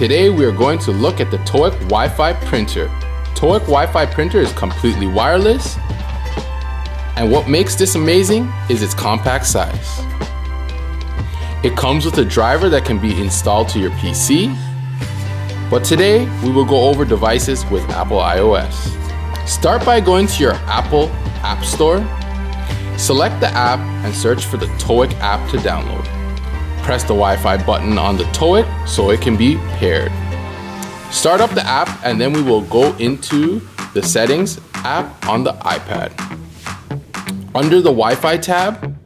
Today we are going to look at the TOEC Wi-Fi printer. TOEC Wi-Fi printer is completely wireless and what makes this amazing is its compact size. It comes with a driver that can be installed to your PC, but today we will go over devices with Apple iOS. Start by going to your Apple App Store, select the app and search for the TOEC app to download. Press the Wi-Fi button on the TOEC so it can be paired. Start up the app and then we will go into the settings app on the iPad. Under the Wi-Fi tab,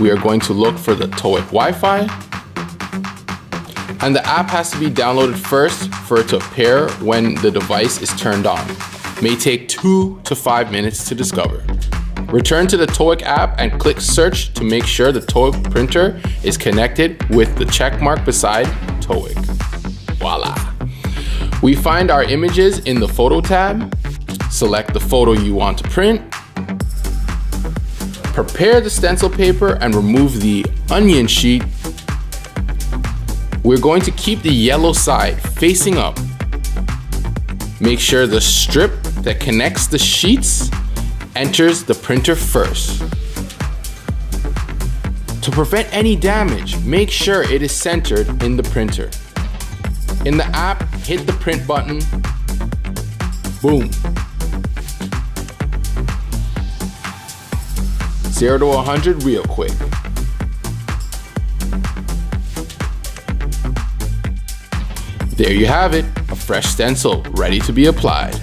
we are going to look for the TOEC Wi-Fi. And the app has to be downloaded first for it to pair when the device is turned on. May take two to five minutes to discover. Return to the TOEC app and click search to make sure the TOEC printer is connected with the check mark beside TOEC. Voila. We find our images in the photo tab. Select the photo you want to print. Prepare the stencil paper and remove the onion sheet. We're going to keep the yellow side facing up. Make sure the strip that connects the sheets enters the printer first. To prevent any damage, make sure it is centered in the printer. In the app, hit the print button. Boom. 0 to 100 real quick. There you have it, a fresh stencil ready to be applied.